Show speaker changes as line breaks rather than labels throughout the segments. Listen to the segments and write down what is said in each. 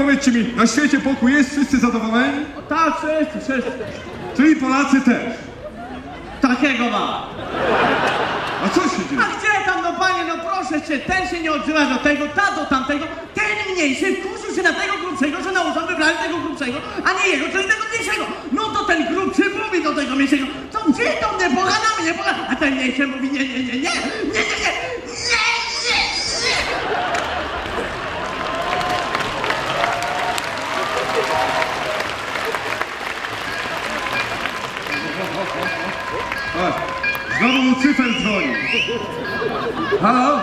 powiedzcie mi, na świecie pokój jest, wszyscy zadowoleni?
O, tak, wszyscy, wszyscy.
Czyli Polacy też.
Takiego ma.
A co się dzieje?
A gdzie tam, no panie, no proszę cię, ten się nie odzywa do tego, ta do tamtego, ten mniejszy wkurzył się na tego grubszego, że na urząd wybrali tego grubszego, a nie jego, czyli tego mniejszego. No to ten grubszy mówi do tego mniejszego, to gdzie to mnie pogadamy, nie pogadamy, a ten mniejszy mówi nie, nie, nie, nie, nie, nie, nie.
O, znowu Lucyfer dzwoni. Halo?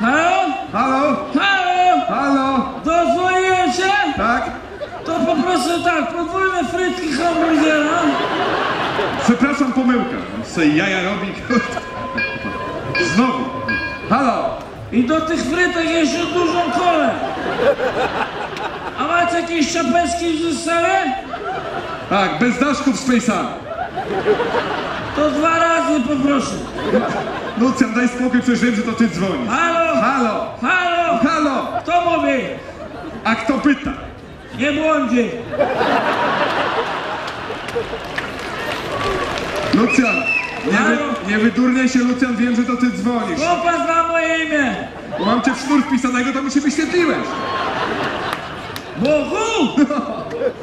Halo?
Halo?
Halo?
Halo?
Dozwoliłem się?
Tak?
To poproszę tak, podwójne frytki hamburgera.
Przepraszam, pomyłka. Sobie jaja robi. Znowu. Halo?
I do tych frytek jeszcze dużą kolę. A macie jakieś czapeczki w zestawie?
Tak, bez daszków z fejsami.
To dwa razy poproszę.
Lucjan, daj spokój, przecież wiem, że to ty dzwonisz.
Halo?
Halo?
Halo?
Halo?
Kto mówi?
A kto pyta?
Nie błądzi.
Lucjan, nie, wy,
Halo?
nie wydurniaj się, Lucjan, wiem, że to ty dzwonisz.
Chłopak zna moje imię.
Bo mam cię w sznur wpisanego, to mi się wyświetliłeś.
Bogu!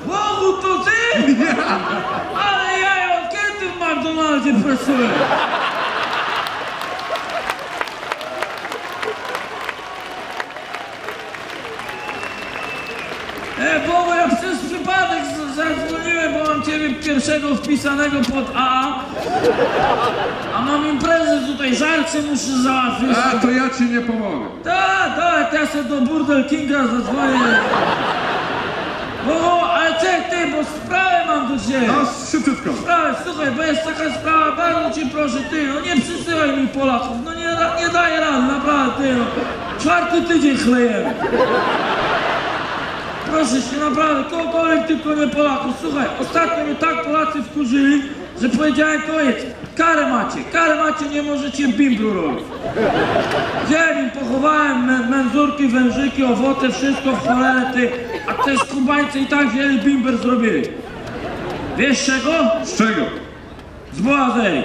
Bogu, to ty?
Ja.
Ale ja od kiedy w McDonaldzie pracuję? E, Bogu, ja przez przypadek zadzwoniłem, bo mam ciebie pierwszego wpisanego pod A. A mam imprezę tutaj, żarcie muszę załatwić.
A, to ja ci nie pomogę.
Tak, tak, ja sobie do Burdel Kinga zadzwonię. Bogu, ale czekaj, ciebie.
No, szybciutko.
Sprawę, słuchaj, bo jest taka sprawa, bardzo cię proszę, ty, no nie przysyłaj mi Polaków, no nie, nie daję rady, naprawdę, ty, no. Czwarty tydzień chlejemy. Proszę się, naprawdę, kogokolwiek, tylko nie Polaków. Słuchaj, ostatnio mnie tak Polacy wkurzyli, że powiedziałem koniec. Karę macie, karę macie, nie możecie bimbru robić. Wziąłem im, pochowałem mę, męzurki, wężyki, owoce, wszystko w cholerę, ty. A też kubańcy i tak wzięli bimber zrobili. Wiesz czego?
Z czego?
Z boazerii.